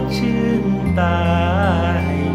chân trên tài